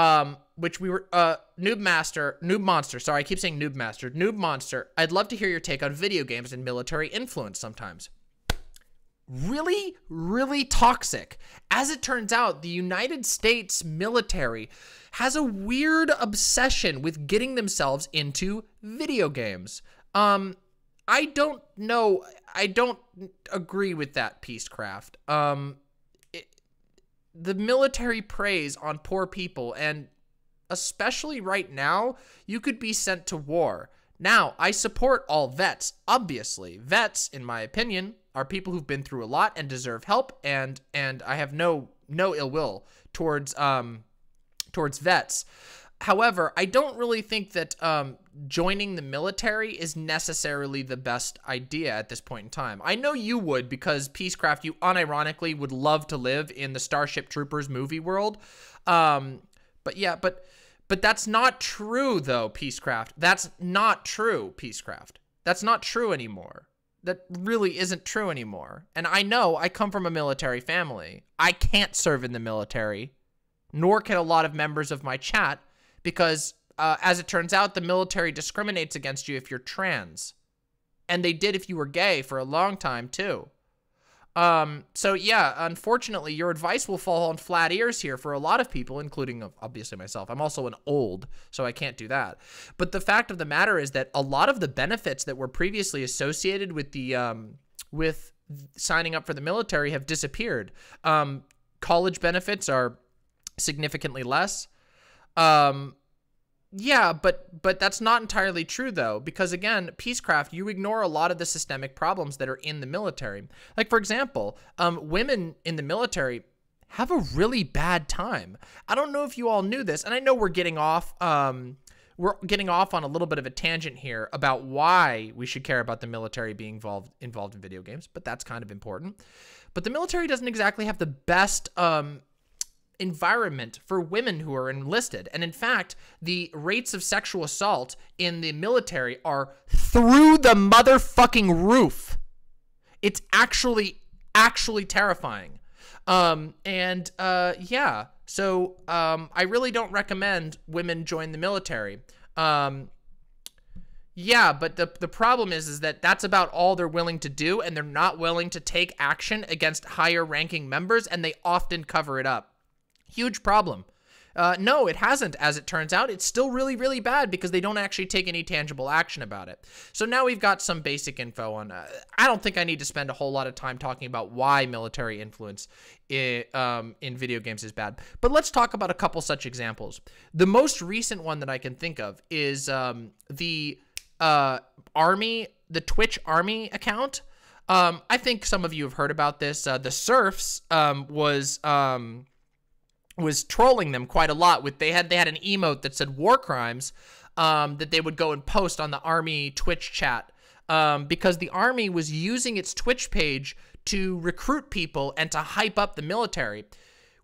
um, which we were uh noob master noob monster sorry i keep saying noob master noob monster i'd love to hear your take on video games and military influence sometimes. Really really toxic. As it turns out the united states military has a weird obsession with getting themselves into video games. Um i don't know i don't agree with that peacecraft um the military preys on poor people, and especially right now, you could be sent to war. Now, I support all vets, obviously. Vets, in my opinion, are people who've been through a lot and deserve help, and and I have no no ill will towards um towards vets. However, I don't really think that um, joining the military is necessarily the best idea at this point in time. I know you would because Peacecraft, you unironically would love to live in the Starship Troopers movie world. Um, but yeah, but but that's not true though, Peacecraft. That's not true, Peacecraft. That's not true anymore. That really isn't true anymore. And I know I come from a military family. I can't serve in the military, nor can a lot of members of my chat because uh, as it turns out, the military discriminates against you if you're trans. And they did if you were gay for a long time, too. Um, so yeah, unfortunately, your advice will fall on flat ears here for a lot of people, including obviously myself. I'm also an old, so I can't do that. But the fact of the matter is that a lot of the benefits that were previously associated with the um, with signing up for the military have disappeared. Um, college benefits are significantly less. Um, yeah, but but that's not entirely true though, because again, Peacecraft, you ignore a lot of the systemic problems that are in the military. Like for example, um, women in the military have a really bad time. I don't know if you all knew this, and I know we're getting off. Um, we're getting off on a little bit of a tangent here about why we should care about the military being involved involved in video games, but that's kind of important. But the military doesn't exactly have the best um, environment for women who are enlisted. And in fact, the rates of sexual assault in the military are through the motherfucking roof. It's actually, actually terrifying. Um, and uh, yeah, so um, I really don't recommend women join the military. Um, yeah, but the the problem is is that that's about all they're willing to do and they're not willing to take action against higher ranking members and they often cover it up. Huge problem. Uh, no, it hasn't, as it turns out. It's still really, really bad because they don't actually take any tangible action about it. So now we've got some basic info on. Uh, I don't think I need to spend a whole lot of time talking about why military influence in, um, in video games is bad. But let's talk about a couple such examples. The most recent one that I can think of is um, the uh, Army, the Twitch Army account. Um, I think some of you have heard about this. Uh, the Serfs um, was um, was trolling them quite a lot with they had they had an emote that said war crimes um, that they would go and post on the army Twitch chat um, because the army was using its Twitch page to recruit people and to hype up the military,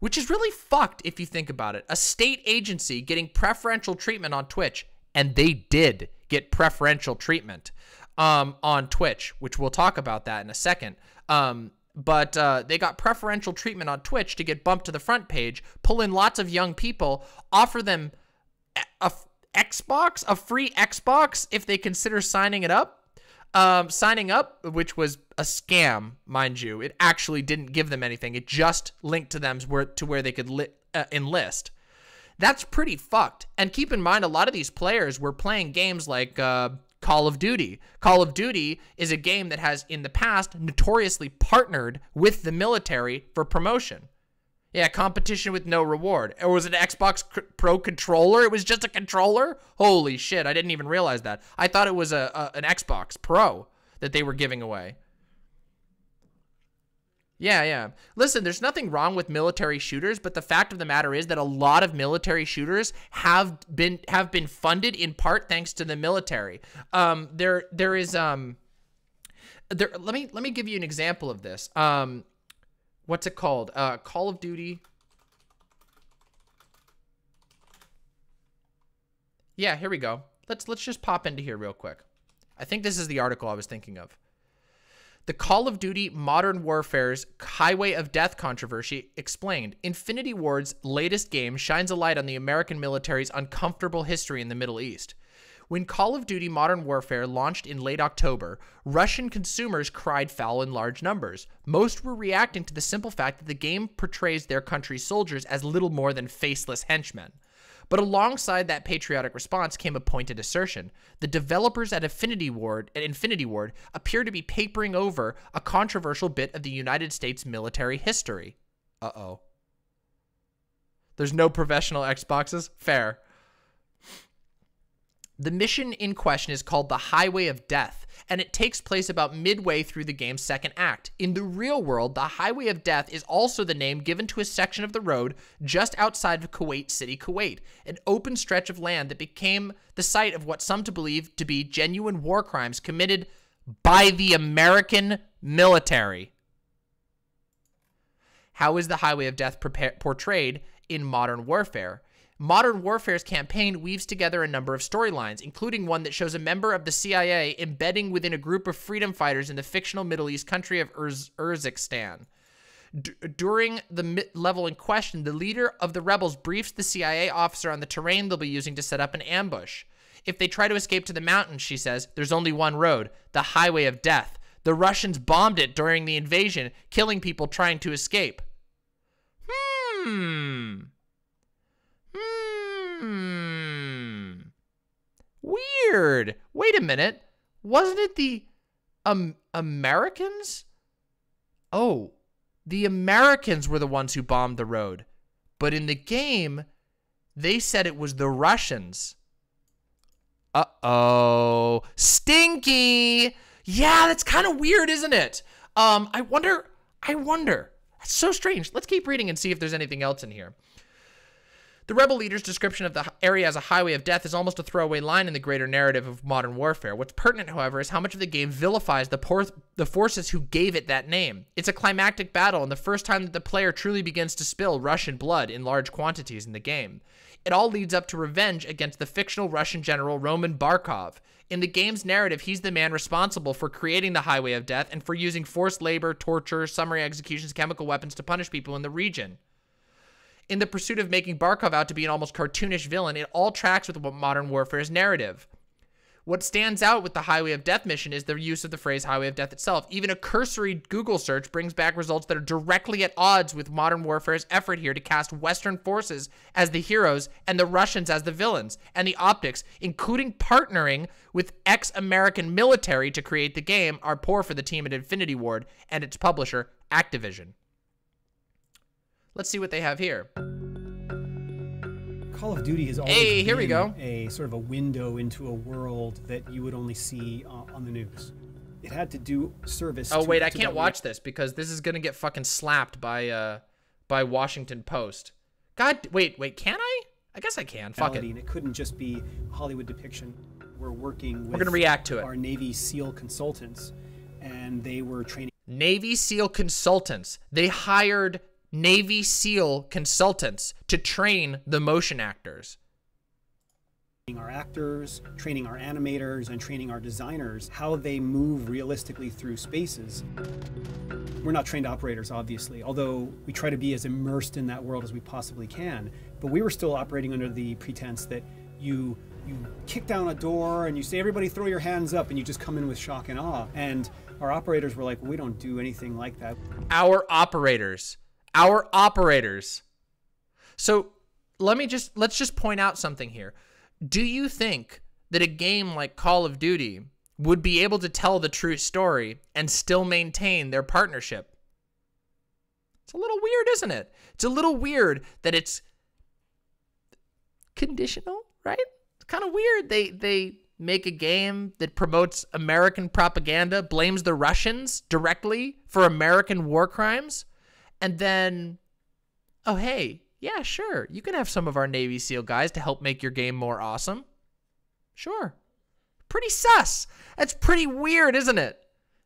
which is really fucked if you think about it. A state agency getting preferential treatment on Twitch, and they did get preferential treatment um, on Twitch, which we'll talk about that in a second. Um, but uh, they got preferential treatment on Twitch to get bumped to the front page, pull in lots of young people, offer them a, Xbox, a free Xbox if they consider signing it up. Um, signing up, which was a scam, mind you, it actually didn't give them anything. It just linked to them where to where they could uh, enlist. That's pretty fucked. And keep in mind, a lot of these players were playing games like uh, Call of Duty. Call of Duty is a game that has, in the past, notoriously partnered with the military for promotion. Yeah, competition with no reward. Or was it an Xbox Pro controller? It was just a controller? Holy shit, I didn't even realize that. I thought it was a, a an Xbox Pro that they were giving away. Yeah, yeah. Listen, there's nothing wrong with military shooters, but the fact of the matter is that a lot of military shooters have been have been funded in part thanks to the military. Um, there there is um, there. Let me let me give you an example of this. Um, what's it called? Uh, Call of Duty. Yeah, here we go. Let's let's just pop into here real quick. I think this is the article I was thinking of. The Call of Duty Modern Warfare's Highway of Death controversy explained Infinity Ward's latest game shines a light on the American military's uncomfortable history in the Middle East. When Call of Duty Modern Warfare launched in late October, Russian consumers cried foul in large numbers. Most were reacting to the simple fact that the game portrays their country's soldiers as little more than faceless henchmen. But alongside that patriotic response came a pointed assertion. The developers at Infinity Ward at Infinity Ward appear to be papering over a controversial bit of the United States military history. Uh-oh. There's no professional Xboxes? Fair. The mission in question is called the Highway of Death, and it takes place about midway through the game's second act. In the real world, the Highway of Death is also the name given to a section of the road just outside of Kuwait City, Kuwait, an open stretch of land that became the site of what some to believe to be genuine war crimes committed by the American military. How is the Highway of Death portrayed in modern warfare? Modern Warfare's campaign weaves together a number of storylines, including one that shows a member of the CIA embedding within a group of freedom fighters in the fictional Middle East country of Urz. D during the level in question, the leader of the rebels briefs the CIA officer on the terrain they'll be using to set up an ambush. If they try to escape to the mountains, she says, there's only one road, the Highway of Death. The Russians bombed it during the invasion, killing people trying to escape. Hmm. Hmm. Weird. Wait a minute. Wasn't it the um Americans? Oh, the Americans were the ones who bombed the road. But in the game, they said it was the Russians. Uh-oh. Stinky. Yeah, that's kind of weird, isn't it? Um, I wonder, I wonder. That's so strange. Let's keep reading and see if there's anything else in here. The rebel leader's description of the area as a highway of death is almost a throwaway line in the greater narrative of modern warfare. What's pertinent, however, is how much of the game vilifies the, the forces who gave it that name. It's a climactic battle and the first time that the player truly begins to spill Russian blood in large quantities in the game. It all leads up to revenge against the fictional Russian general Roman Barkov. In the game's narrative, he's the man responsible for creating the Highway of Death and for using forced labor, torture, summary executions, chemical weapons to punish people in the region in the pursuit of making Barkov out to be an almost cartoonish villain, it all tracks with what modern warfare's narrative. What stands out with the Highway of Death mission is the use of the phrase Highway of Death itself. Even a cursory Google search brings back results that are directly at odds with modern warfare's effort here to cast Western forces as the heroes and the Russians as the villains, and the optics, including partnering with ex-American military to create the game, are poor for the team at Infinity Ward and its publisher, Activision. Let's see what they have here. Call of Duty has always hey, here we go. a sort of a window into a world that you would only see uh, on the news. It had to do service. Oh to, wait, to I can't watch this because this is gonna get fucking slapped by uh by Washington Post. God, wait, wait, can I? I guess I can. Fuck it. And it couldn't just be Hollywood depiction. We're working with We're gonna react to it. our Navy SEAL consultants, and they were training. Navy SEAL consultants. They hired Navy SEAL consultants to train the motion actors. Training our actors, training our animators, and training our designers how they move realistically through spaces. We're not trained operators, obviously, although we try to be as immersed in that world as we possibly can. But we were still operating under the pretense that you you kick down a door and you say everybody throw your hands up and you just come in with shock and awe and our operators were like we don't do anything like that our operators our operators. So let me just let's just point out something here. Do you think that a game like Call of Duty would be able to tell the true story and still maintain their partnership? It's a little weird, isn't it? It's a little weird that it's conditional, right? It's kind of weird. They they make a game that promotes American propaganda, blames the Russians directly for American war crimes and then, oh, hey, yeah, sure, you can have some of our Navy SEAL guys to help make your game more awesome. Sure. Pretty sus. That's pretty weird, isn't it?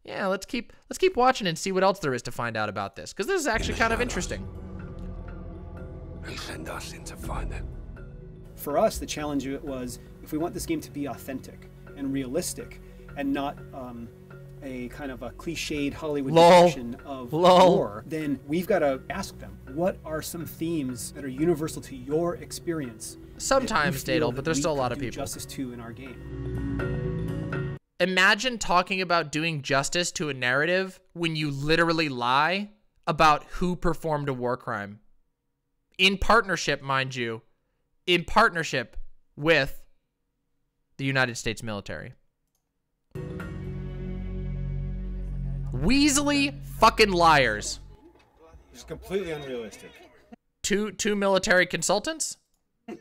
Yeah, let's keep let's keep watching and see what else there is to find out about this, because this is actually kind of interesting. they send us in to find them. For us, the challenge it was if we want this game to be authentic and realistic, and not um, a kind of a cliched Hollywood Lol. depiction of Lol. war, then we've got to ask them what are some themes that are universal to your experience. Sometimes, Dadle, but there's still a lot of people. Justice to in our game. Imagine talking about doing justice to a narrative when you literally lie about who performed a war crime. In partnership, mind you, in partnership with the United States military. Weasley fucking liars. It's completely unrealistic. Two two military consultants? The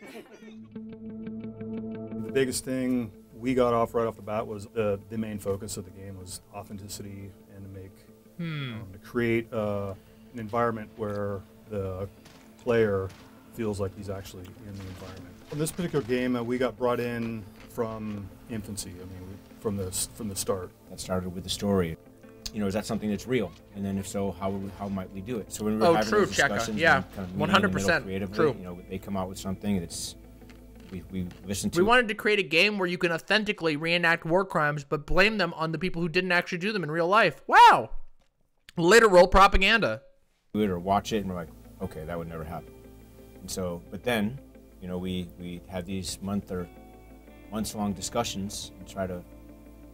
biggest thing we got off right off the bat was the, the main focus of the game was authenticity and to make um, to create uh, an environment where the player feels like he's actually in the environment. In this particular game, uh, we got brought in from infancy. I mean, we, from the from the start. That started with the story. You know, is that something that's real? And then if so, how how might we do it? So when we're Oh, having true, those Cheka. discussions, Yeah, kind of meeting in the middle 100%. creatively, True. You know, they come out with something that's we we listen to. We wanted to create a game where you can authentically reenact war crimes, but blame them on the people who didn't actually do them in real life. Wow. Literal propaganda. do it or watch it, and we're like, okay, that would never happen. And so, but then, you know, we we had these month or months long discussions and try to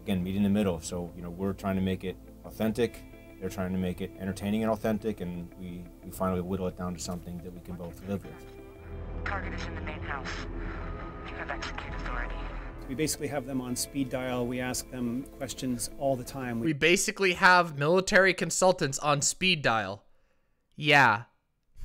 again meet in the middle. So you know, we're trying to make it authentic. They're trying to make it entertaining and authentic, and we, we finally whittle it down to something that we can both live with. Target is in the main house. You have execute authority. We basically have them on speed dial. We ask them questions all the time. We basically have military consultants on speed dial. Yeah.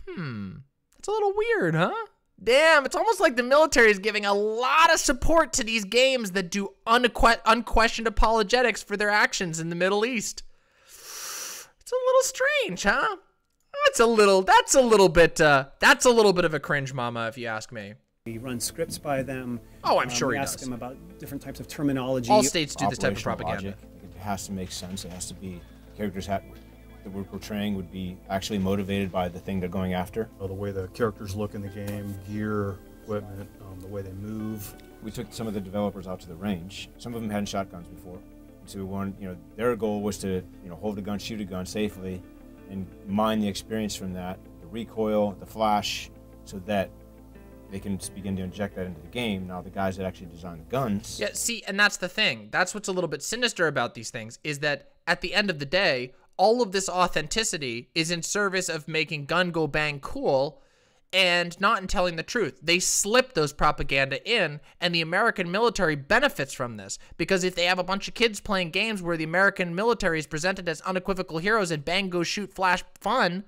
Hmm. That's a little weird, huh? Damn, it's almost like the military is giving a lot of support to these games that do unque- unquestioned apologetics for their actions in the Middle East. It's a little strange, huh? That's a little that's a little bit uh that's a little bit of a cringe mama if you ask me. We run scripts by them. Oh, I'm Um, sure we he ask does. them about different types of terminology. All states do this type of propaganda. logic. It has to make sense. It has to be characters ha- that we're portraying would be actually motivated by the thing they're going after. Uh, the way the characters look in the game, gear, equipment, um, the way they move. we took some of the developers out to the range. Some of them hadn't shot guns before, we wanted, you know, their goal was to, you know, hold a gun, shoot a gun safely, and mine the experience from that, the recoil, the flash, so that they can begin to inject that into the game. Now, the guys that actually design the guns, Yeah, see, and that's the thing. That's what's a little bit sinister about these things is that at the end of the day, all of this authenticity is in service of making gun go bang cool and not in telling the truth. They slip those propaganda in, and the American military benefits from this because if they have a bunch of kids playing games where the American military is presented as unequivocal heroes and bang go shoot flash fun,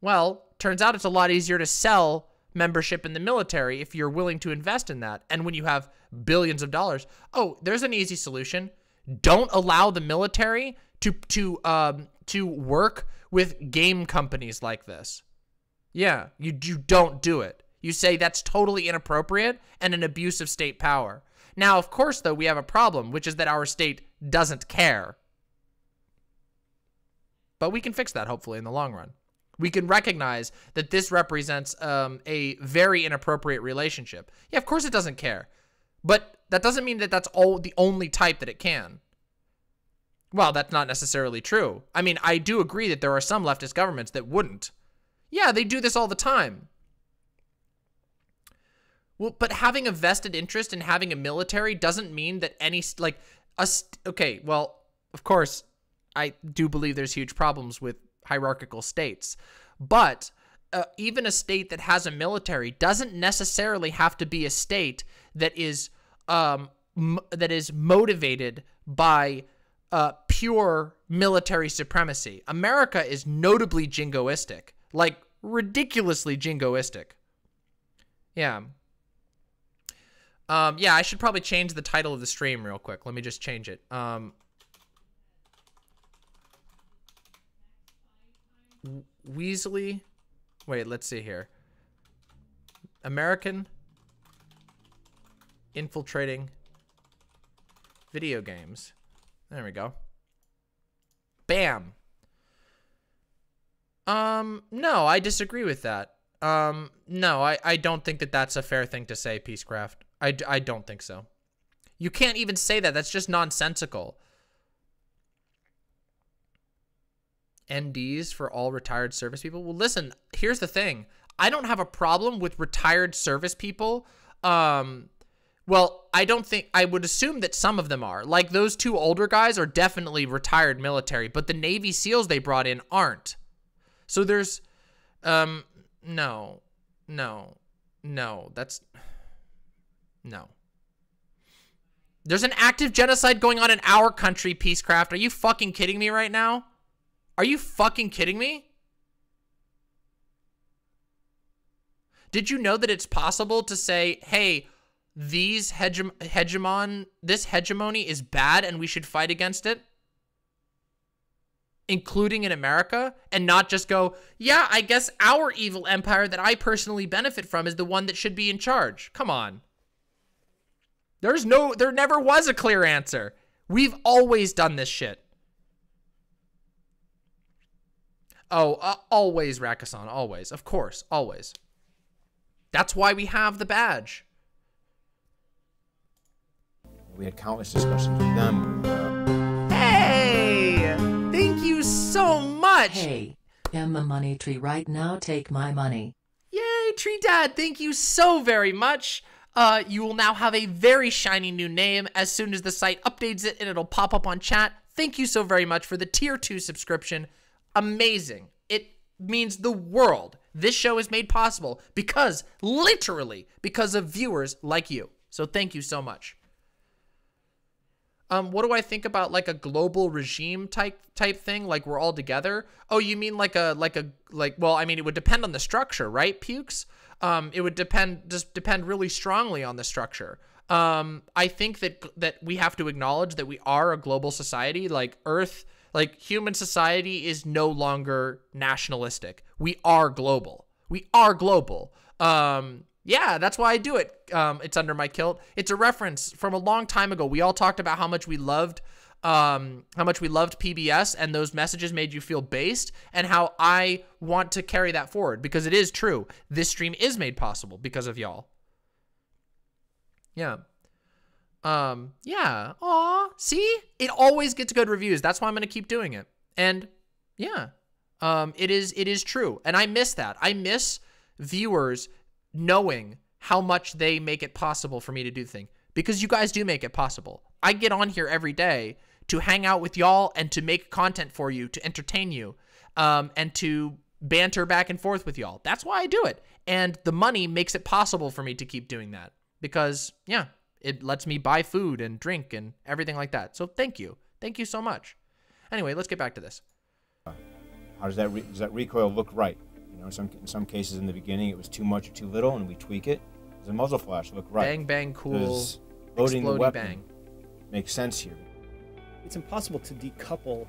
well, turns out it's a lot easier to sell membership in the military if you're willing to invest in that. And when you have billions of dollars, oh, there's an easy solution. Don't allow the military to to um to work with game companies like this. Yeah, you you don't do it. You say that's totally inappropriate and an abuse of state power. Now, of course, though, we have a problem, which is that our state doesn't care. But we can fix that hopefully in the long run. We can recognize that this represents um, a very inappropriate relationship. Yeah, of course it doesn't care, but that doesn't mean that that's all the only type that it can. Well, that's not necessarily true. I mean, I do agree that there are some leftist governments that wouldn't. Yeah, they do this all the time. Well, but having a vested interest in having a military doesn't mean that any like us. okay, well, of course, I do believe there's huge problems with hierarchical states, but uh, even a state that has a military doesn't necessarily have to be a state that is um that is motivated by uh, pure military supremacy. America is notably jingoistic, like ridiculously jingoistic. Yeah. Um, yeah, I should probably change the title of the stream real quick. Let me just change it. Um, Weasley. Wait, let's see here. American infiltrating video games. There we go. Bam. Um, no, I disagree with that. Um, no, I, I don't think that that's a fair thing to say, Peacecraft. I, I don't think so. You can't even say that. That's just nonsensical. NDs for all retired service people. Well, listen, here's the thing. I don't have a problem with retired service people. Um, well, I don't think I would assume that some of them are. Like those two older guys are definitely retired military, but the Navy SEALs they brought in aren't. So there's um no. No. No. That's no. There's an active genocide going on in our country, Peacecraft. Are you fucking kidding me right now? Are you fucking kidding me? Did you know that it's possible to say, hey, these hegem- hegemon, this hegemony is bad and we should fight against it? Including in America, and not just go, yeah, I guess our evil empire that I personally benefit from is the one that should be in charge. Come on. There's no, there never was a clear answer. We've always done this shit. Oh, uh, always, Rakasan, always. Of course, always. That's why we have the badge. We had countless discussions with them. Much! Hey, a money tree right now. Take my money. Yay, Tree Dad, thank you so very much. Uh, you will now have a very shiny new name as soon as the site updates it and it'll pop up on chat. Thank you so very much for the tier 2 subscription. Amazing. It means the world. This show is made possible because, literally, because of viewers like you. So thank you so much. Um, what do I think about like a global regime type type thing? Like we're all together. Oh, you mean like a like a like? Well, I mean it would depend on the structure, right? Pukes. Um, it would depend just depend really strongly on the structure. Um, I think that that we have to acknowledge that we are a global society. Like Earth, like human society is no longer nationalistic. We are global. We are global. Um, yeah, that's why I do it. Um, it's under my kilt. It's a reference from a long time ago. We all talked about how much we loved, um, how much we loved PBS, and those messages made you feel based, and how I want to carry that forward because it is true. This stream is made possible because of y'all. Yeah. Um, yeah. Aw, see? It always gets good reviews. That's why I'm gonna keep doing it. And yeah. Um, it is it is true. And I miss that. I miss viewers knowing how much they make it possible for me to do the thing. Because you guys do make it possible. I get on here every day to hang out with y'all and to make content for you, to entertain you, um, and to banter back and forth with y'all. That's why I do it. And the money makes it possible for me to keep doing that. Because, yeah, it lets me buy food and drink and everything like that. So thank you. Thank you so much. Anyway, let's get back to this. how does that does that recoil look right? You know, in some in some cases in the beginning it was too much or too little, and we tweak it. Does the muzzle flash look right? Bang, bang, cool. Does loading the weapon bang. make sense here? It's impossible to decouple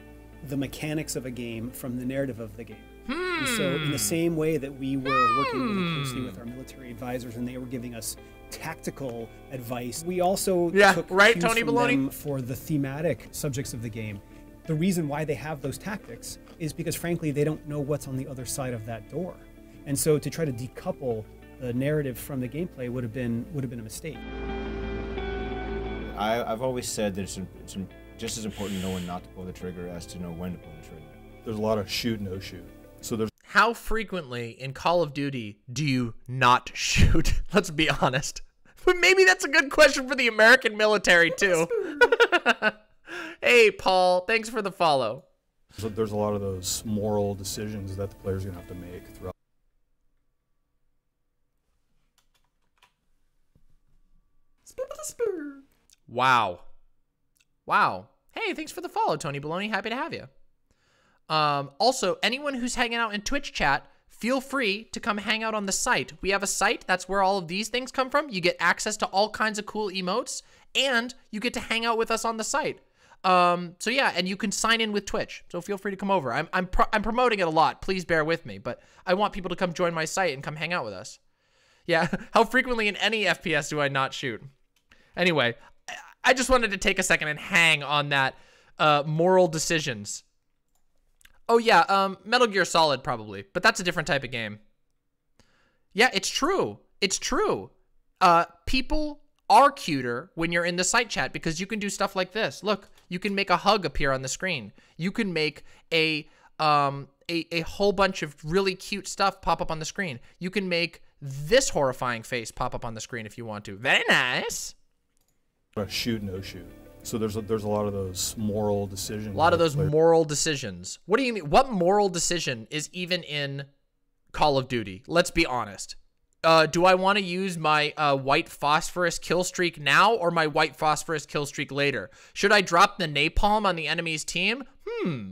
the mechanics of a game from the narrative of the game. And so, in the hmm. same way that we were working really hmm. closely with our military advisors and they were giving us tactical advice, we also Yeah, took right, cues Tony from Baloney? them for the thematic subjects of the game. The reason why they have those tactics is because, frankly, they don't know what's on the other side of that door. And so, to try to decouple the narrative from the gameplay would have been would have been a mistake. I, I've always said that it's, it's just as important to know when not to pull the trigger as to know when to pull the trigger. There's a lot of shoot, no shoot. So there's How frequently in Call of Duty do you not shoot? Let's be honest. But maybe that's a good question for the American military too. hey, Paul, thanks for the follow. So there's a lot of those moral decisions that the player's gonna have to make throughout. Wow. Wow. Hey, thanks for the follow, Tony Baloney. Happy to have you. Um, also, anyone who's hanging out in Twitch chat, feel free to come hang out on the site. We have a site. That's where all of these things come from. You get access to all kinds of cool emotes, and you get to hang out with us on the site. Um, so yeah, and you can sign in with Twitch. So feel free to come over. I'm I'm pro- I'm promoting it a lot. Please bear with me, but I want people to come join my site and come hang out with us. Yeah, how frequently in any FPS do I not shoot? Anyway, I- just wanted to take a second and hang on that uh, moral decisions. Oh yeah, um, Metal Gear Solid probably, but that's a different type of game. Yeah, it's true. It's true. Uh, people are cuter when you're in the site chat because you can do stuff like this. Look, you can make a hug appear on the screen. You can make a um, a, a whole bunch of really cute stuff pop up on the screen. You can make this horrifying face pop up on the screen if you want to. Very nice. Shoot, no shoot. So there's a, there's a lot of those moral decisions. A lot of those players- moral decisions. What do you mean? What moral decision is even in Call of Duty? Let's be honest. Uh, do I want to use my uh, white phosphorus kill streak now or my white phosphorus kill streak later? Should I drop the napalm on the enemy's team? Hmm.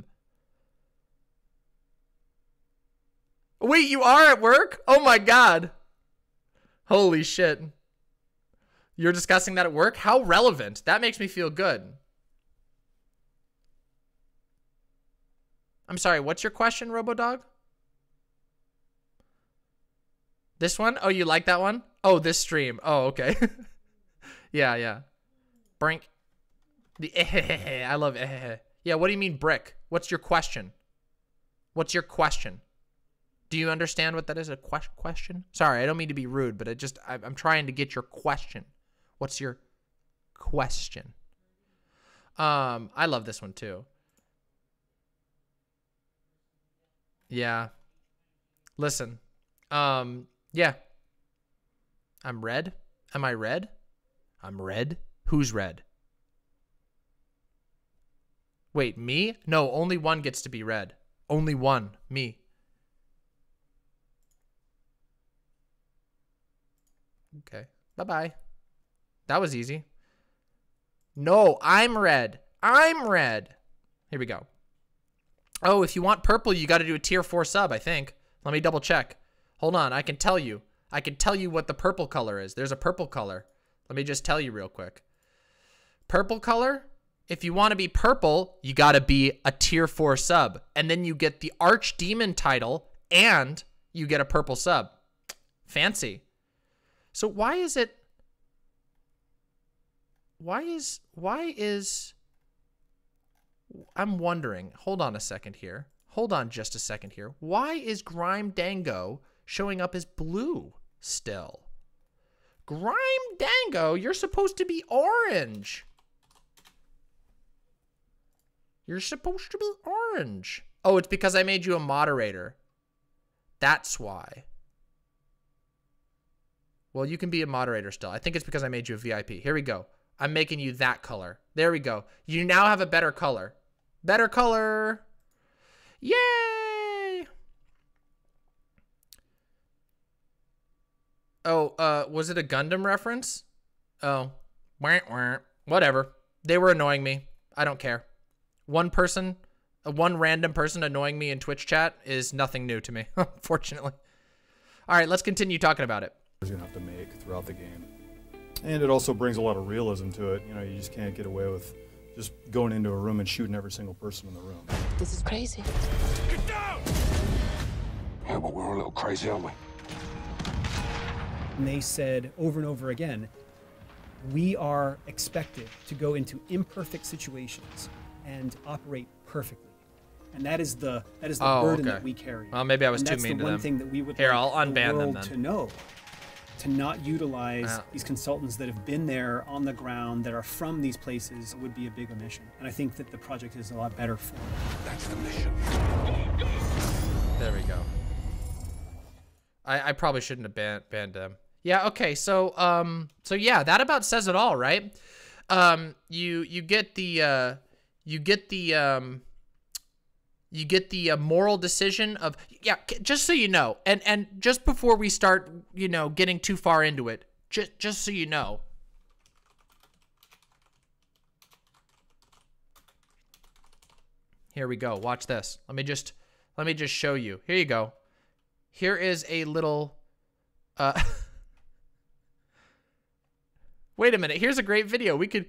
Wait, you are at work? Oh my god. Holy shit. You're discussing that at work? How relevant. That makes me feel good. I'm sorry, what's your question, RoboDog? This one? Oh, you like that one? Oh, this stream. Oh, okay. yeah, yeah. Brink. The eh, I love eh. Yeah, what do you mean brick? What's your question? What's your question? Do you understand what that is? A que- question? Sorry, I don't mean to be rude, but I just I, I'm trying to get your question. What's your question? Um, I love this one too. Yeah. Listen. Um, yeah. I'm red. Am I red? I'm red. Who's red? Wait, me? No, only one gets to be red. Only one. Me. Okay. Bye bye. That was easy. No, I'm red. I'm red. Here we go. Oh, if you want purple, you got to do a tier 4 sub, I think. Let me double check. Hold on, I can tell you. I can tell you what the purple color is. There's a purple color. Let me just tell you real quick. Purple color, if you want to be purple, you got to be a tier 4 sub. And then you get the Archdemon title and you get a purple sub. Fancy. So why is it why is why is I'm wondering. Hold on a second here. Hold on just a second here. Why is Grime Dango showing up as blue still? Grime Dango, you're supposed to be orange. You're supposed to be orange. Oh, it's because I made you a moderator. That's why. Well, you can be a moderator still. I think it's because I made you a VIP. Here we go. I'm making you that color. There we go. You now have a better color. Better color. Yay! Oh, uh, was it a Gundam reference? Oh, wah, wah. whatever. They were annoying me. I don't care. One person, uh, one random person annoying me in Twitch chat is nothing new to me, unfortunately. All right, let's continue talking about it. you're gonna have to make throughout the game. And it also brings a lot of realism to it. You know, you just can't get away with just going into a room and shooting every single person in the room. This is crazy. Get down! Yeah, but we're a little crazy, aren't we? And they said over and over again, we are expected to go into imperfect situations and operate perfectly. And that is the that is the Oh, burden okay. that we carry. Well, maybe I was and too that's mean the to one them. thing that we would Here, like I'll the unban them world then. to know. To not utilize Yeah. these consultants that have been there on the ground that are from these places would be a big omission. And I think that the project is a lot better for it. That's the mission. There we go. I, I probably shouldn't have banned, banned them. Yeah, okay, so um so yeah, that about says it all, right? Um you you get the uh you get the um you get the uh, moral decision of yeah, just so you know. And and just before we start, you know, getting too far into it, just just so you know. Here we go. Watch this. Let me just let me just show you. Here you go. Here is a little uh Wait a minute. Here's a great video. We could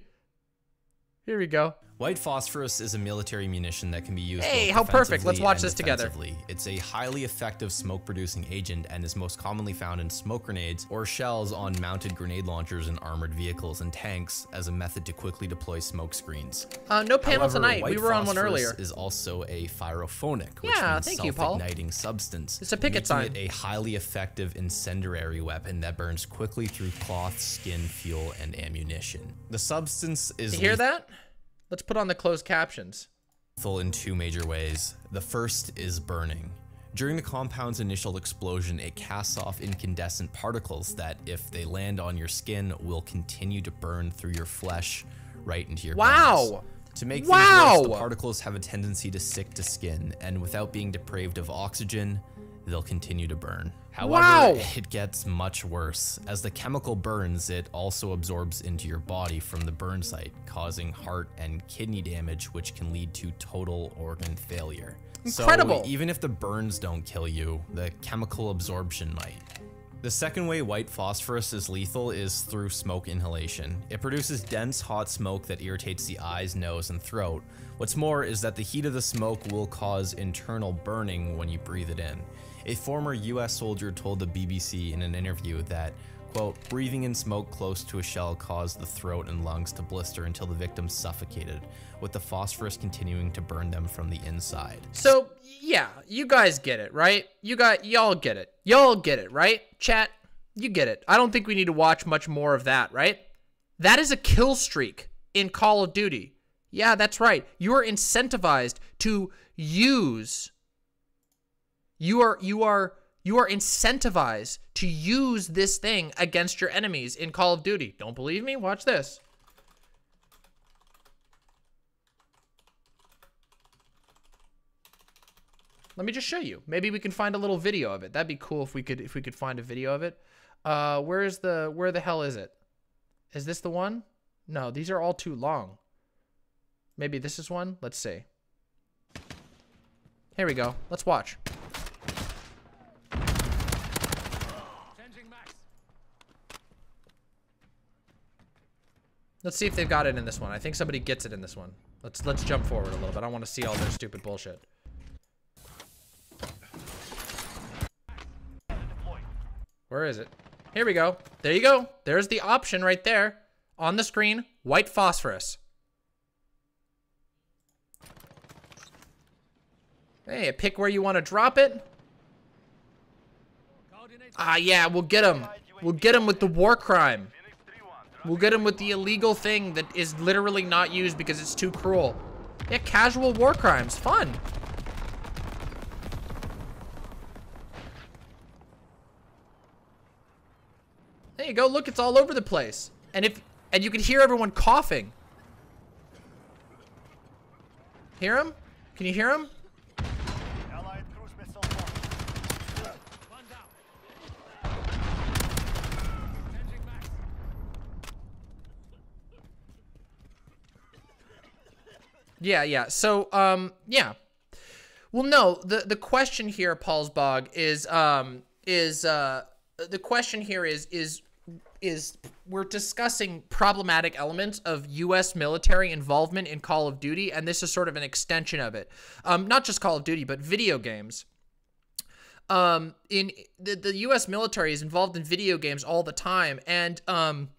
Here we go. White phosphorus is a military munition that can be used. Hey, how perfect. Let's watch this together. It's a highly effective smoke-producing agent and is most commonly found in smoke grenades or shells on mounted grenade launchers in armored vehicles and tanks as a method to quickly deploy smoke screens. Uh no panel However, tonight. We were on one phosphorus earlier. Is also a pyrophoric, which Yeah, means thank you, Paul. self-igniting substance. It's a picket sign. it a highly effective incendiary weapon that burns quickly through cloth, skin, fuel, and ammunition. The substance is You hear that? Let's put on the closed captions. in two major ways. The first is burning. During the compound's initial explosion, it casts off incandescent particles that, if they land on your skin, will continue to burn through your flesh right into your Wow. bones. To make Wow. things worse, the particles have a tendency to stick to skin, and without being depraved of oxygen, they'll continue to burn. However, Wow. it gets much worse. As the chemical burns, it also absorbs into your body from the burn site, causing heart and kidney damage, which can lead to total organ failure. Incredible. So even if the burns don't kill you, the chemical absorption might. The second way white phosphorus is lethal is through smoke inhalation. It produces dense, hot smoke that irritates the eyes, nose, and throat. What's more is that the heat of the smoke will cause internal burning when you breathe it in. A former US soldier told the BBC in an interview that, quote, breathing in smoke close to a shell caused the throat and lungs to blister until the victim suffocated, with the phosphorus continuing to burn them from the inside. So yeah, you guys get it, right? You got y'all get it. Y'all get it, right? Chat, you get it. I don't think we need to watch much more of that, right? That is a kill streak in Call of Duty. Yeah, that's right. You are incentivized to use you are you are you are incentivized to use this thing against your enemies in Call of Duty. Don't believe me? Watch this. Let me just show you. Maybe we can find a little video of it. That'd be cool if we could if we could find a video of it. Uh, where is the where the hell is it? Is this the one? No, these are all too long. Maybe this is one. Let's see. Here we go. Let's watch. Let's see if they've got it in this one. I think somebody gets it in this one. Let's let's jump forward a little bit. I want to see all their stupid bullshit. Where is it? Here we go. There you go. There's the option right there on the screen. White phosphorus. Hey, pick where you want to drop it. Ah, yeah, we'll get him. We'll get him with the war crime. We'll get him with the illegal thing that is literally not used because it's too cruel. Yeah, casual war crimes. Fun. There you go. Look, it's all over the place. And if and you can hear everyone coughing. Hear him? Can you hear him? Yeah, yeah. So, um, yeah. Well, no. the The question here, Paul's bog, is um, is uh, the question here is is is we're discussing problematic elements of U.S. military involvement in Call of Duty, and this is sort of an extension of it. Um, not just Call of Duty, but video games. Um, in the, the U.S. military is involved in video games all the time, and um,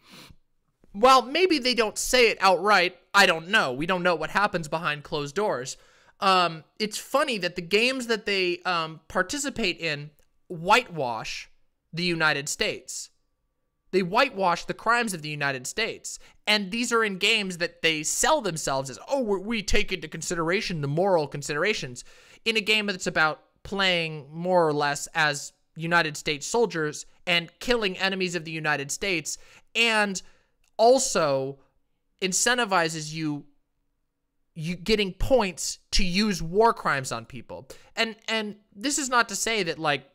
while maybe they don't say it outright, I don't know. We don't know what happens behind closed doors. Um, it's funny that the games that they um, participate in whitewash the United States. They whitewash the crimes of the United States. And these are in games that they sell themselves as, oh, we we take into consideration the moral considerations. In a game that's about playing more or less as United States soldiers and killing enemies of the United States and also incentivizes you you getting points to use war crimes on people. And and this is not to say that like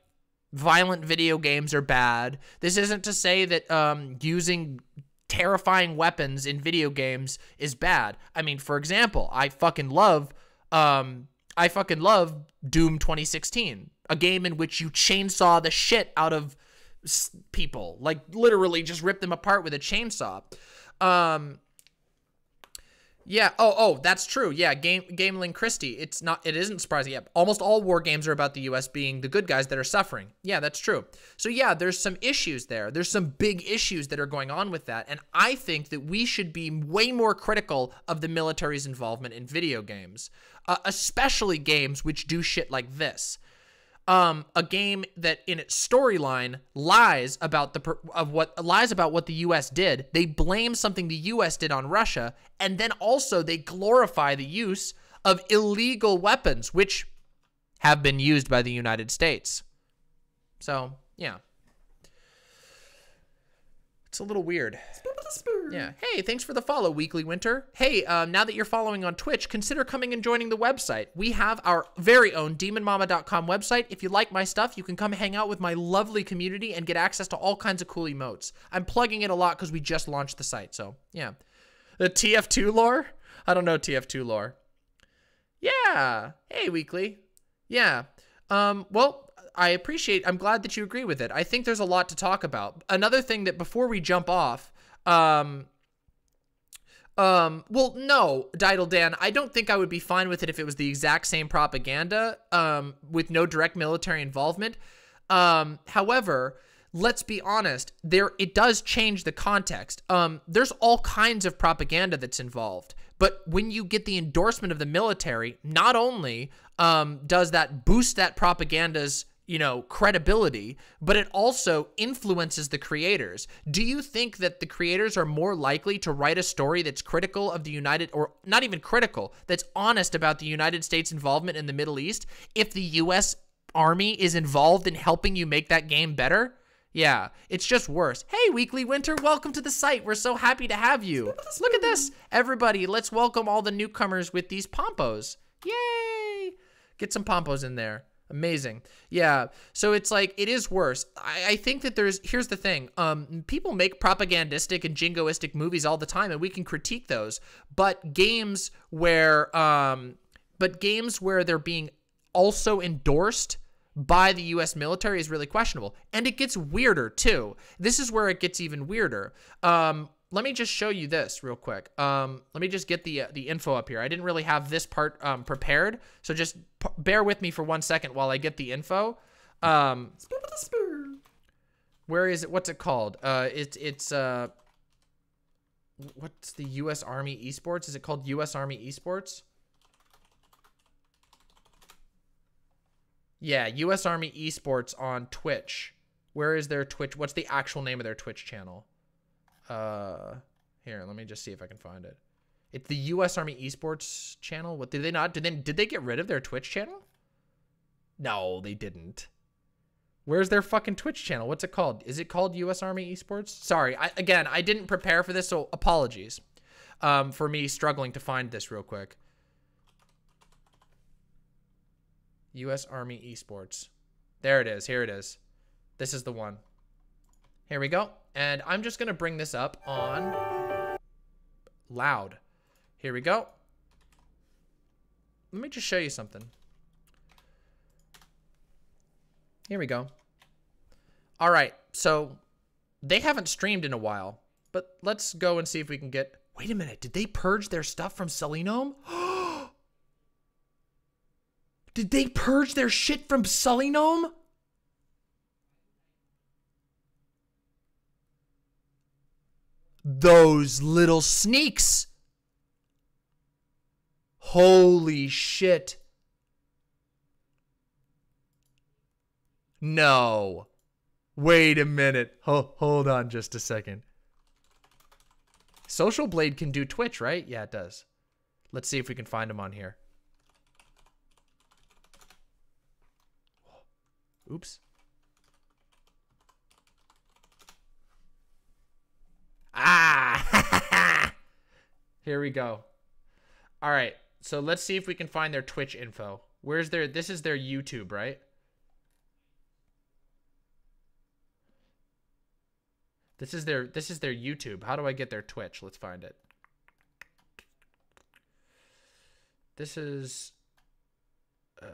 violent video games are bad. This isn't to say that um, using terrifying weapons in video games is bad. I mean, for example, I fucking love um, I fucking love Doom 2016, a game in which you chainsaw the shit out of people, like literally just rip them apart with a chainsaw. Um, yeah. Oh, oh, that's true. Yeah. Game Gameling Christie. It's not. It isn't surprising. Yeah. Almost all war games are about the U.S. being the good guys that are suffering. Yeah, that's true. So yeah, there's some issues there. There's some big issues that are going on with that, and I think that we should be way more critical of the military's involvement in video games, uh, especially games which do shit like this um, a game that in its storyline lies about the of what lies about what the U.S. did. They blame something the U.S. did on Russia, and then also they glorify the use of illegal weapons, which have been used by the United States. So, yeah. It's a little weird. Yeah. Hey, thanks for the follow, Weekly Winter. Hey, um, now that you're following on Twitch, consider coming and joining the website. We have our very own demonmama.com website. If you like my stuff, you can come hang out with my lovely community and get access to all kinds of cool emotes. I'm plugging it a lot because we just launched the site. So, yeah. The TF2 lore? I don't know TF2 lore. Yeah. Hey, Weekly. Yeah. Um, well, I appreciate, I'm glad that you agree with it. I think there's a lot to talk about. Another thing that before we jump off, um, um, well, no, Didle Dan, I don't think I would be fine with it if it was the exact same propaganda, um, with no direct military involvement. Um, however, let's be honest, there it does change the context. Um, there's all kinds of propaganda that's involved. But when you get the endorsement of the military, not only um, does that boost that propaganda's you know, credibility, but it also influences the creators. Do you think that the creators are more likely to write a story that's critical of the United, or not even critical, that's honest about the United States involvement in the Middle East if the U.S. Army is involved in helping you make that game better? Yeah, it's just worse. Hey, Weekly Winter, welcome to the site. We're so happy to have you. Look at this. Everybody, let's welcome all the newcomers with these pompos. Yay! Get some pompos in there. Amazing. Yeah. So it's like it is worse. I, I, think that there's here's the thing. Um people make propagandistic and jingoistic movies all the time and we can critique those. But games where um but games where they're being also endorsed by the US military is really questionable. And it gets weirder too. This is where it gets even weirder. Um let me just show you this real quick. Um, let me just get the uh, the info up here. I didn't really have this part um, prepared, so just bear with me for one second while I get the info. Um, where is it? What's it called? Uh, it's it's uh, what's the U.S. Army Esports? Is it called U.S. Army Esports? Yeah, U.S. Army Esports on Twitch. Where is their Twitch? What's the actual name of their Twitch channel? Uh, here, let me just see if I can find it. It's the U.S. Army Esports channel. What did they not? Did they did they get rid of their Twitch channel? No, they didn't. Where's their fucking Twitch channel? What's it called? Is it called U.S. Army Esports? Sorry, I, again, I didn't prepare for this, so apologies um, for me struggling to find this real quick. U.S. Army Esports. There it is. Here it is. This is the one. Here we go. And I'm just going to bring this up on loud. Here we go. Let me just show you something. Here we go. All right, so they haven't streamed in a while, but let's go and see if we can get... Wait a minute, did they purge their stuff from Sullygnome? did they purge their shit from Sullygnome? Those little sneaks. Holy shit. No. Wait a minute. Ho hold on just a second. Social Blade can do Twitch, right? Yeah, it does. Let's see if we can find him on here. Oops. Ah! Here we go. All right. So let's see if we can find their Twitch info. Where's their this is their YouTube, right? This is their this is their YouTube. How do I get their Twitch? Let's find it. This is uh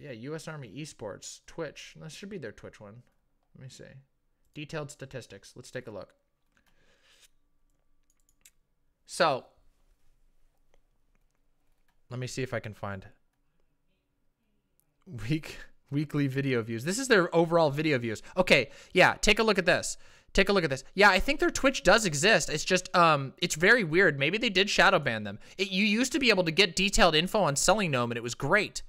yeah, US Army Esports Twitch. This should be their Twitch one. Let me see. Detailed statistics. Let's take a look. So, let me see if I can find week weekly video views. This is their overall video views. Okay, yeah, take a look at this. Take a look at this. Yeah, I think their Twitch does exist. It's just um it's very weird. Maybe they did shadow ban them. It, you used to be able to get detailed info on SullyGnome and it was great.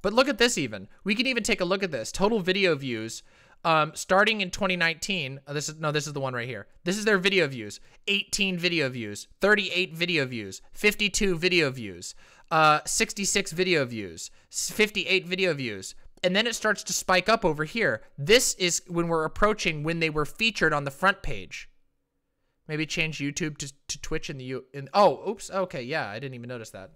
But look at this even. We can even take a look at this. Total video views um, starting in 2019, uh, this is no, this is the one right here. This is their video views: 18 video views, 38 video views, 52 video views. uh, 66 video views, 58 video views. And then it starts to spike up over here. This is when we're approaching when they were featured on the front page. Maybe change YouTube to, to Twitch in the U. In, oh, oops. Okay, yeah, I didn't even notice that.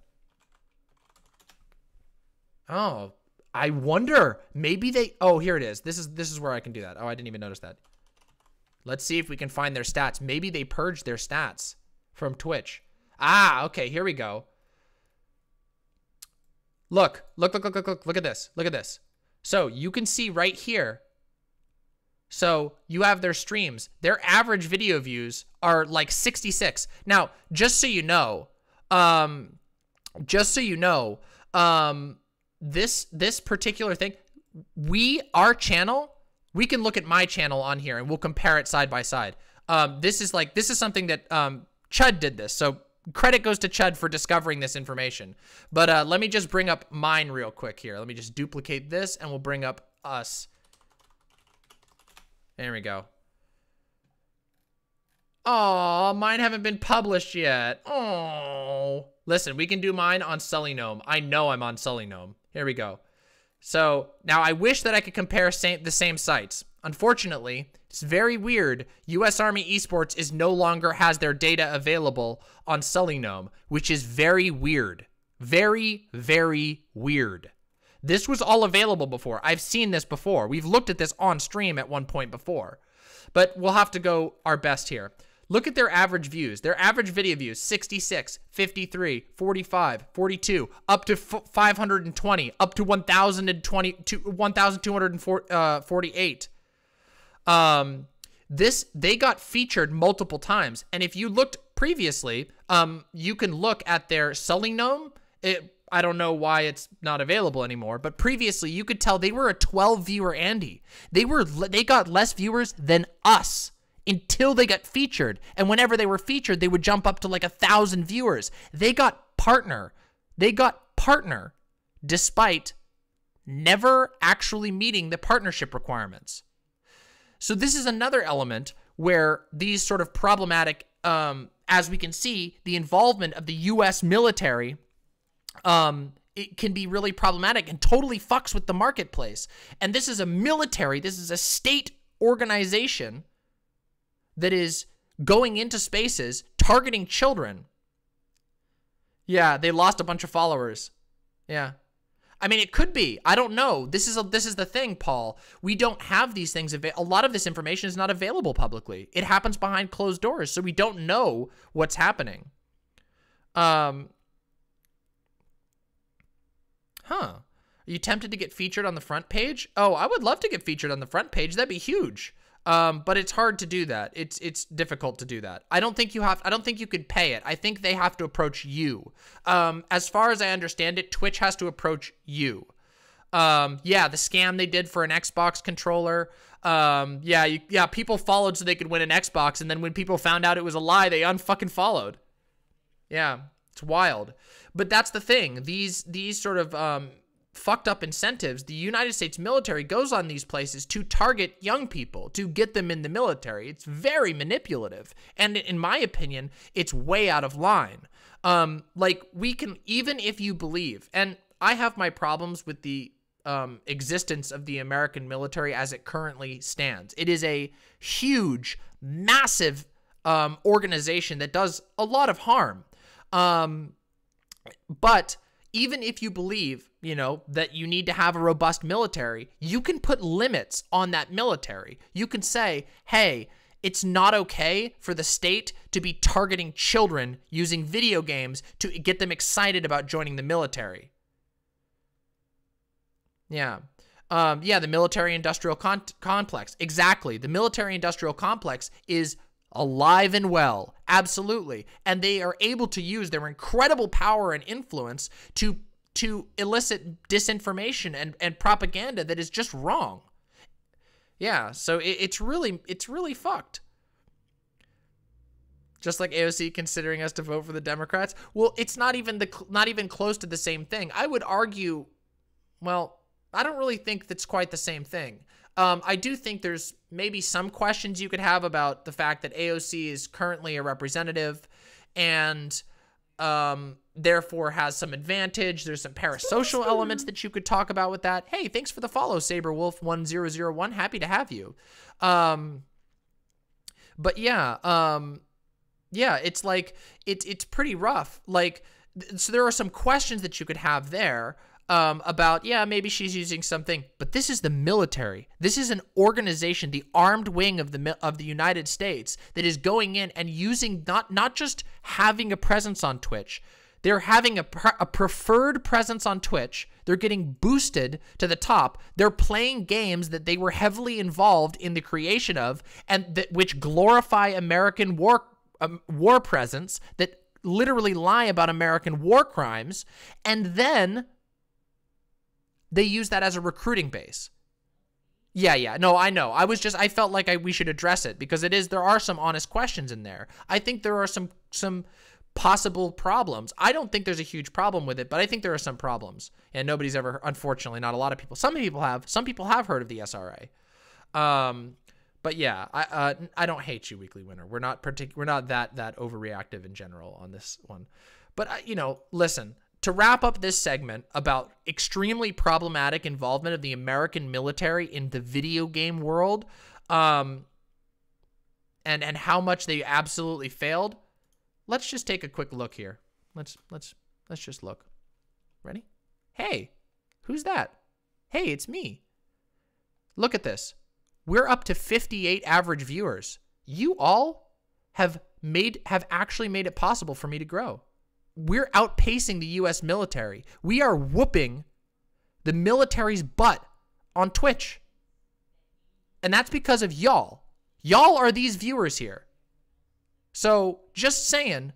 Oh, I wonder. Maybe they. Oh, here it is. This is this is where I can do that. Oh, I didn't even notice that. Let's see if we can find their stats. Maybe they purged their stats from Twitch. Ah, okay. Here we go. Look, look, look, look, look, look. Look at this. Look at this. So you can see right here so you have their streams. Their average video views are like 66. Now, just so you know, um, just so you know, um, this this particular thing, we our channel, we can look at my channel on here and we'll compare it side by side. Um, this is like this is something that um, Chud did this. So credit goes to Chud for discovering this information. But uh, let me just bring up mine real quick here. Let me just duplicate this and we'll bring up us. There we go. Oh, mine haven't been published yet. Oh. Listen, we can do mine on Sully Gnome. I know I'm on Sully Gnome. Here we go. So now I wish that I could compare the same sites. Unfortunately, it's very weird. US Army Esports is no longer has their data available on Sully Gnome, which is very weird. Very, very weird. This was all available before. I've seen this before. We've looked at this on stream at one point before. But we'll have to go our best here. Look at their average views. Their average video views 66, 53, 45, 42, up to 520, up to 1020 to 1248. Uh, um this they got featured multiple times and if you looked previously, um you can look at their Gnome. It I don't know why it's not available anymore, but previously you could tell they were a 12 viewer Andy. They were they got less viewers than us until they got featured. And whenever they were featured, they would jump up to like a thousand viewers. They got partner. They got partner despite never actually meeting the partnership requirements. So this is another element where these sort of problematic, um, as we can see, the involvement of the U.S. military um, it can be really problematic and totally fucks with the marketplace. And this is a military, this is a state organization that is going into spaces targeting children. Yeah, they lost a bunch of followers. Yeah. I mean, it could be. I don't know. This is a, this is the thing, Paul. We don't have these things. A lot of this information is not available publicly. It happens behind closed doors, so we don't know what's happening. Um, Huh. Are you tempted to get featured on the front page? Oh, I would love to get featured on the front page. That'd be huge. Um, but it's hard to do that. It's it's difficult to do that. I don't think you have. I don't think you could pay it. I think they have to approach you. Um, as far as I understand it, Twitch has to approach you. Um, yeah, the scam they did for an Xbox controller. Um, yeah, you, yeah, people followed so they could win an Xbox, and then when people found out it was a lie, they unfucking followed. Yeah, it's wild. But that's the thing. These these sort of um, fucked up incentives, the United States military goes on these places to target young people, to get them in the military. It's very manipulative. And in my opinion, it's way out of line. Um, like, we can, even if you believe, and I have my problems with the um, existence of the American military as it currently stands. It is a huge, massive um, organization that does a lot of harm. Um, but even if you believe, you know, that you need to have a robust military, you can put limits on that military. You can say, hey, it's not okay for the state to be targeting children using video games to get them excited about joining the military. Yeah. Um, yeah, the military industrial complex. Exactly. The military industrial complex is alive and well. Absolutely. And they are able to use their incredible power and influence to to elicit disinformation and, and propaganda that is just wrong. Yeah, so it, it's really it's really fucked. Just like AOC considering us to vote for the Democrats. Well, it's not even the not even close to the same thing. I would argue, well, I don't really think that's quite the same thing. Um, I do think there's maybe some questions you could have about the fact that AOC is currently a representative and um, therefore has some advantage. There's some parasocial elements that you could talk about with that. Hey, thanks for the follow, Saberwolf1001. Happy to have you. Um, but yeah, um, yeah, it's like it's it's pretty rough. Like, so there are some questions that you could have there um, about, yeah, maybe she's using something, but this is the military. This is an organization, the armed wing of the of the United States that is going in and using not not just having a presence on Twitch. They're having a, a preferred presence on Twitch. They're getting boosted to the top. They're playing games that they were heavily involved in the creation of, and that which glorify American war um, war presence that literally lie about American war crimes, and then they use that as a recruiting base. Yeah, yeah. No, I know. I was just I felt like I we should address it because it is there are some honest questions in there. I think there are some some possible problems. I don't think there's a huge problem with it, but I think there are some problems. And nobody's ever unfortunately not a lot of people. Some people have. Some people have heard of the SRA. Um but yeah, I uh, I don't hate you, Weekly Winter. We're not partic- We're not that that overreactive in general on this one. But uh, you know, listen. To wrap up this segment about extremely problematic involvement of the American military in the video game world, um, and and how much they absolutely failed, let's just take a quick look here. Let's let's let's just look. Ready? Hey, who's that? Hey, it's me. Look at this. We're up to 58 average viewers. You all have made have actually made it possible for me to grow. We're outpacing the US military. We are whooping the military's butt on Twitch. And that's because of y'all. Y'all are these viewers here. So, just saying,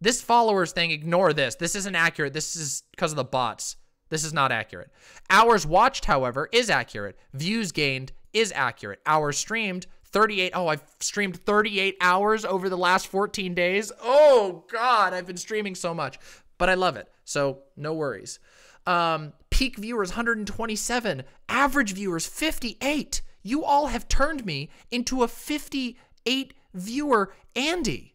this followers thing, ignore this. This isn't accurate. This is because of the bots. This is not accurate. Hours watched, however, is accurate. Views gained is accurate. Hours streamed, 38. Oh, I've streamed 38 hours over the last 14 days. Oh, God, I've been streaming so much, but I love it. So, no worries. Um, peak viewers, 127. Average viewers, 58. You all have turned me into a 58 viewer Andy.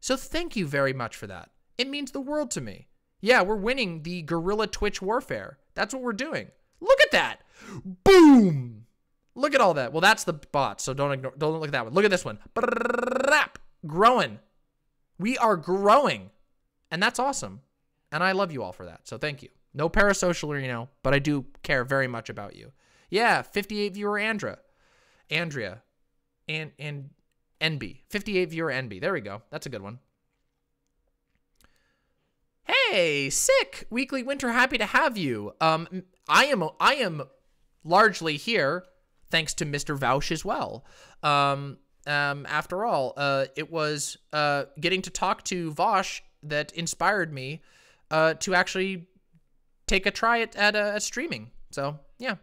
So, thank you very much for that. It means the world to me. Yeah, we're winning the guerrilla Twitch warfare. That's what we're doing. Look at that. Boom. Look at all that. Well, that's the bot, so don't ignore, don't look at that one. Look at this one. Growing. We are growing. And that's awesome. And I love you all for that. So thank you. No parasocial, you know, but I do care very much about you. Yeah, 58 viewer Andrea. Andrea. And and NB. 58 viewer NB. There we go. That's a good one. Hey, sick. Weekly Winter, happy to have you. Um I am I am largely here thanks to Mr. Vaush as well. Um, um, after all, uh, it was uh, getting to talk to Vaush that inspired me uh, to actually take a try at, at, uh, at streaming. So, yeah,